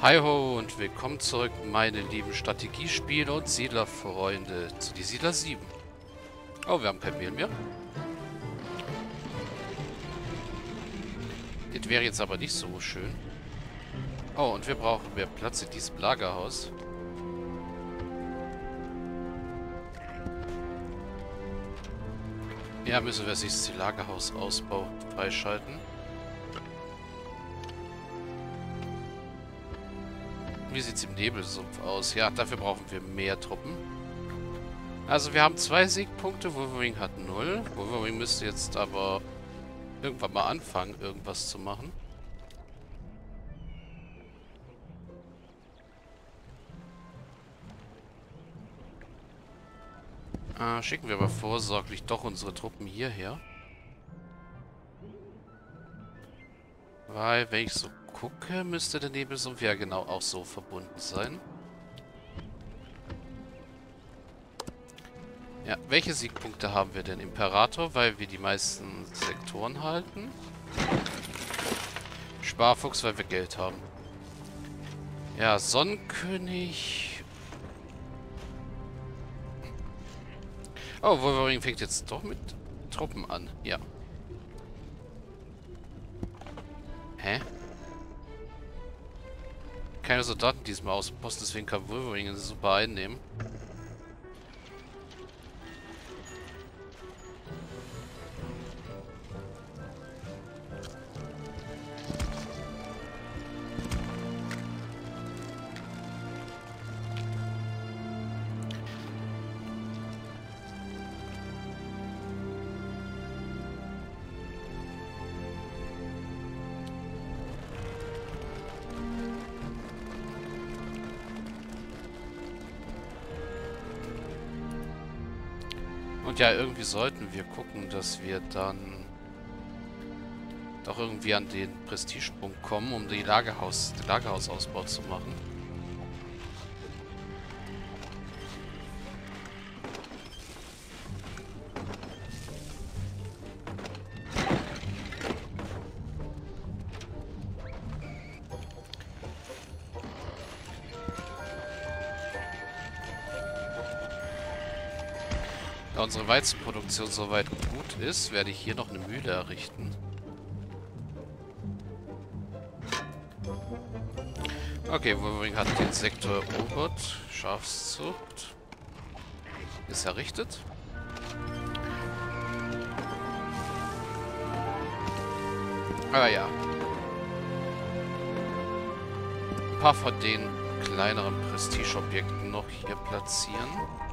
Hi ho und willkommen zurück, meine lieben Strategiespiele und Siedlerfreunde, zu die Siedler 7. Oh, wir haben kein Mehl mehr. Das wäre jetzt aber nicht so schön. Oh, und wir brauchen mehr Platz in diesem Lagerhaus. Ja, müssen wir sich das Lagerhausausbau freischalten. Wie sieht es im Nebelsumpf aus? Ja, dafür brauchen wir mehr Truppen. Also wir haben zwei Siegpunkte, Wolverine hat null. Wolverine müsste jetzt aber irgendwann mal anfangen, irgendwas zu machen. Äh, schicken wir aber vorsorglich doch unsere Truppen hierher. Weil, wenn ich so gucke, müsste der Nebelsumpf ja genau auch so verbunden sein. Ja, welche Siegpunkte haben wir denn? Imperator, weil wir die meisten Sektoren halten. Sparfuchs, weil wir Geld haben. Ja, Sonnenkönig. Oh, Wolverine fängt jetzt doch mit Truppen an. Ja. Keine Soldaten diesmal Außenposten, deswegen kann Wolverine super einnehmen. Ja, irgendwie sollten wir gucken, dass wir dann doch irgendwie an den Prestigepunkt kommen, um die Lagerhaus, den Lagerhausausbau zu machen. Da unsere Weizenproduktion soweit gut ist, werde ich hier noch eine Mühle errichten. Okay, Wolverine hat den Sektor erobert. Schafszucht. Ist errichtet. Aber ja. Ein paar von den kleineren Prestigeobjekten noch hier platzieren.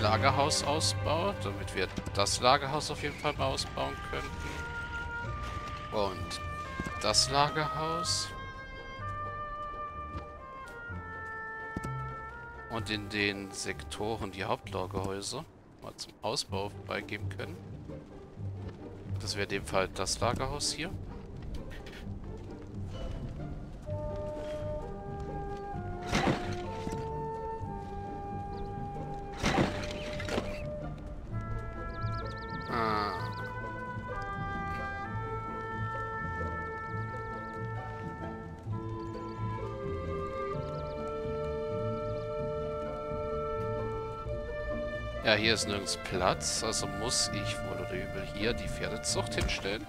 Lagerhaus ausbaut, damit wir das Lagerhaus auf jeden Fall mal ausbauen könnten. Und das Lagerhaus. Und in den Sektoren die Hauptlagerhäuser mal zum Ausbau beigeben können. Das wäre in dem Fall das Lagerhaus hier. Ja, hier ist nirgends Platz, also muss ich wohl oder übel hier die Pferdezucht hinstellen.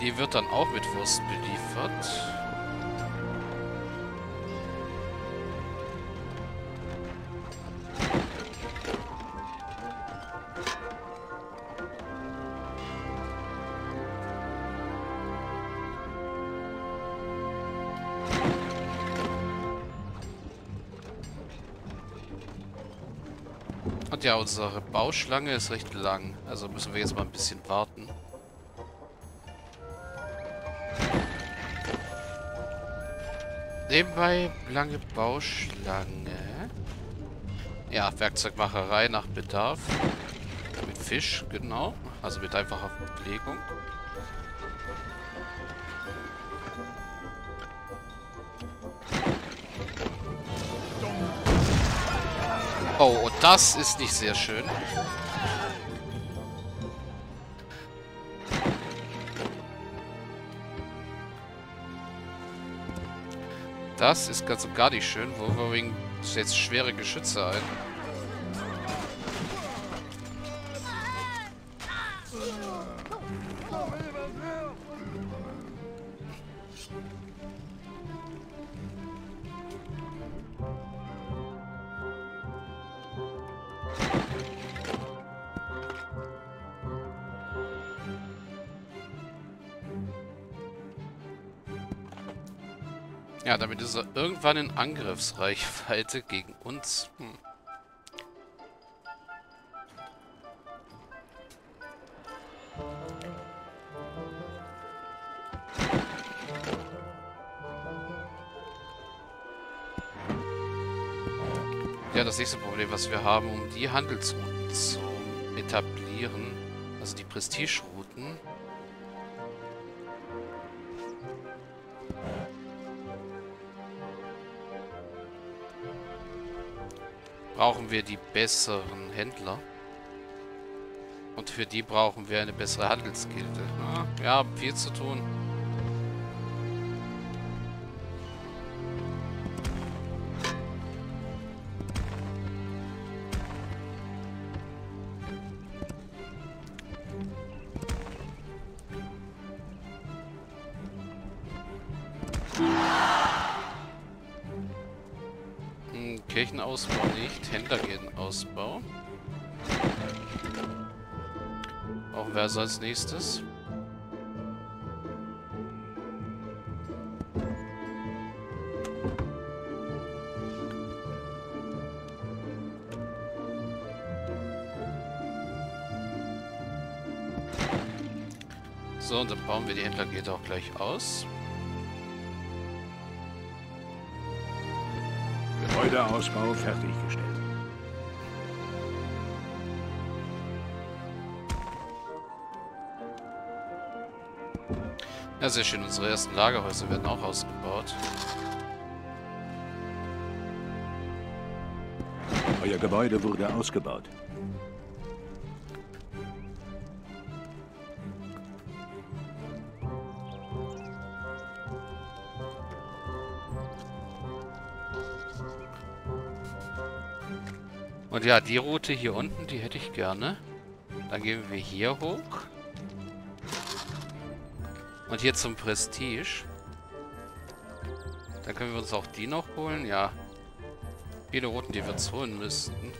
Die wird dann auch mit Wurst beliefert. Ja, unsere Bauschlange ist recht lang. Also müssen wir jetzt mal ein bisschen warten. Nebenbei lange Bauschlange. Ja, Werkzeugmacherei nach Bedarf. Mit Fisch, genau. Also mit einfacher Pflegung. Oh, und das ist nicht sehr schön. Das ist ganz und gar nicht schön. Wolverine setzt schwere Geschütze ein. Ja, damit ist er irgendwann in Angriffsreichweite gegen uns. Hm. Ja, das nächste Problem, was wir haben, um die Handelsrouten zu etablieren, also die Prestige-Routen, brauchen wir die besseren Händler. Und für die brauchen wir eine bessere Handelsgilde. Ja, haben viel zu tun. Kirchenausbau nicht. Händlergildenausbau. Brauchen wir also als nächstes. So, und dann bauen wir die Händlergilde auch gleich aus. Gebäudeausbau fertiggestellt. Ja, sehr schön. Unsere ersten Lagerhäuser werden auch ausgebaut. Euer Gebäude wurde ausgebaut. Und ja, die Route hier unten, die hätte ich gerne. Dann gehen wir hier hoch. Und hier zum Prestige. Dann können wir uns auch die noch holen. Ja. Viele Routen, die wir uns holen müssten.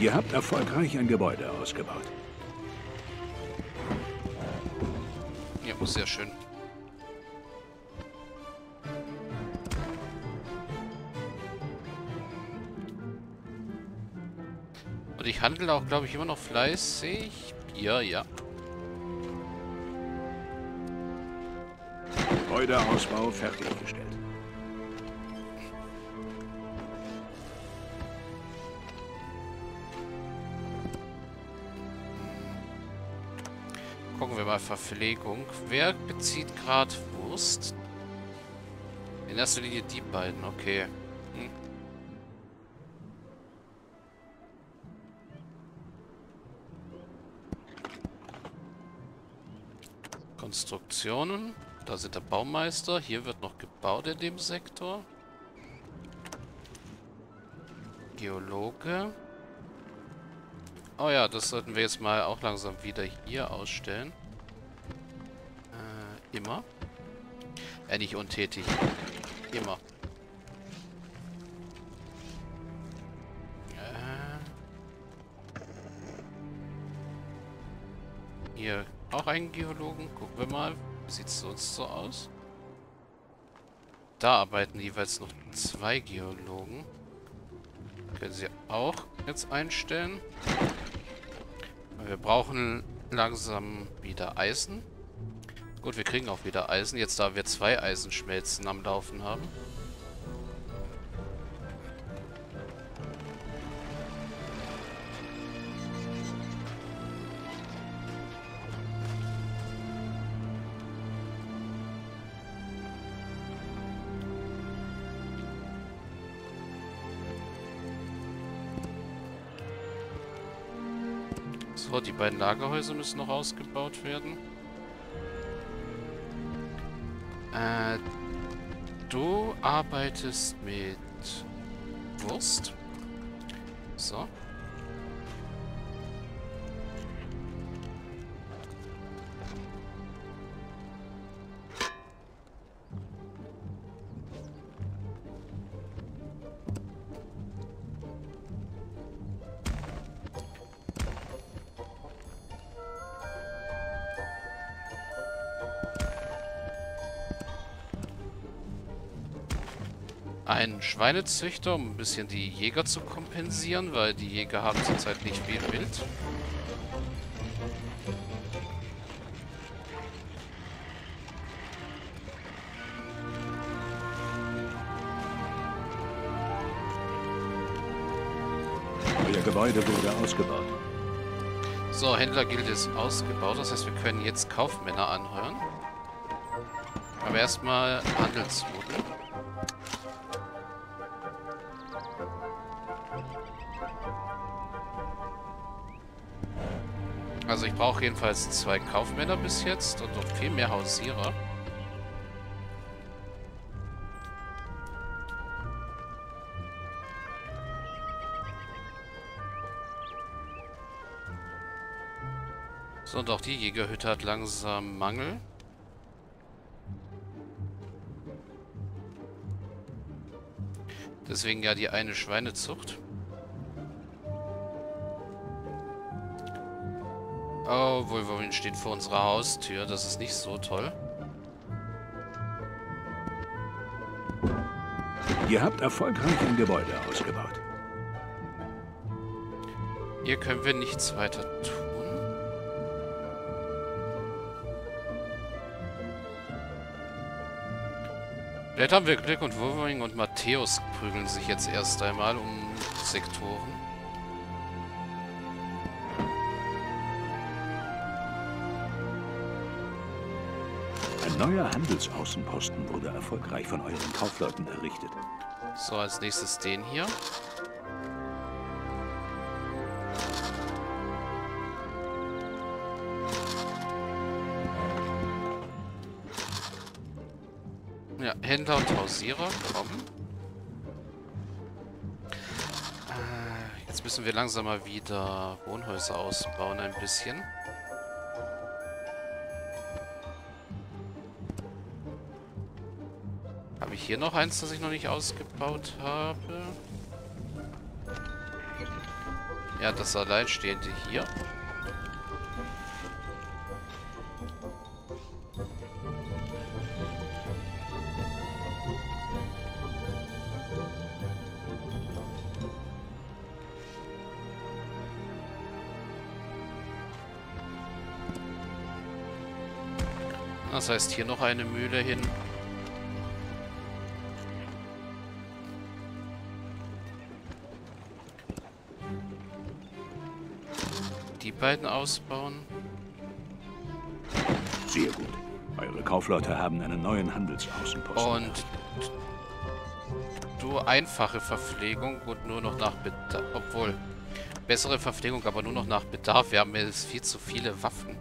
Ihr habt erfolgreich ein Gebäude ausgebaut. Ja, sehr schön. Und ich handle auch, glaube ich, immer noch fleißig. Ja, ja. Gebäudeausbau fertiggestellt. Gucken wir mal Verpflegung. Wer bezieht gerade Wurst? In erster Linie die beiden, okay. Hm. Konstruktionen. Da sind der Baumeister. Hier wird noch gebaut in dem Sektor. Geologe. Oh ja, das sollten wir jetzt mal auch langsam wieder hier ausstellen. Immer. Äh, nicht untätig. Immer. Äh. Hier auch einen Geologen. Gucken wir mal. Sieht es sonst so aus? Da arbeiten jeweils noch zwei Geologen. Können sie auch jetzt einstellen. Wir brauchen langsam wieder Eisen. Gut, wir kriegen auch wieder Eisen, jetzt da wir zwei Eisenschmelzen am Laufen haben. So, die beiden Lagerhäuser müssen noch ausgebaut werden. Äh, du arbeitest mit Wurst. So. Einen Schweinezüchter, um ein bisschen die Jäger zu kompensieren, weil die Jäger haben zurzeit nicht viel Wild. Euer Gebäude wurde ausgebaut. So, Händlergilde ist ausgebaut, das heißt, wir können jetzt Kaufmänner anheuern. Aber erstmal Handelsrouten. Also ich brauche jedenfalls zwei Kaufmänner bis jetzt und noch viel mehr Hausierer. So, und auch die Jägerhütte hat langsam Mangel. Deswegen ja die eine Schweinezucht. Oh, Wolverine steht vor unserer Haustür. Das ist nicht so toll. Ihr habt erfolgreich ein Gebäude ausgebaut. Hier können wir nichts weiter tun. Vielleicht haben wir Glück und Wolverine und Matthäus prügeln sich jetzt erst einmal um Sektoren. Neuer Handelsaußenposten wurde erfolgreich von euren Kaufleuten errichtet. So, als nächstes den hier. Ja, Händler und Hausierer kommen. Äh, jetzt müssen wir langsam mal wieder Wohnhäuser ausbauen ein bisschen. Hier noch eins, das ich noch nicht ausgebaut habe? Ja, das alleinstehende hier. Das heißt, hier noch eine Mühle hin. Beiden ausbauen. Sehr gut. Eure Kaufleute haben einen neuen Handelsaußenposten. Und du einfache Verpflegung und nur noch nach Bedarf. Obwohl, bessere Verpflegung, aber nur noch nach Bedarf. Wir haben jetzt viel zu viele Waffen.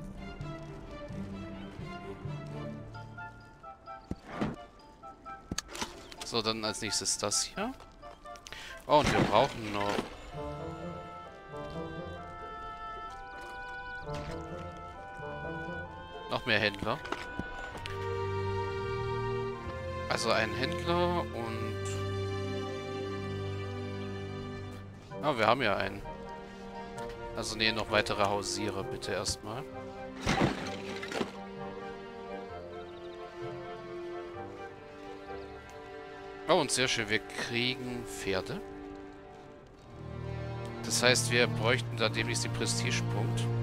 So, dann als nächstes das hier. Oh, und wir brauchen noch mehr Händler. Also ein Händler und... Ah, wir haben ja einen. Also nee, noch weitere Hausierer bitte erstmal. Oh, und sehr schön, wir kriegen Pferde. Das heißt, wir bräuchten da demnächst den Prestigepunkt. punkt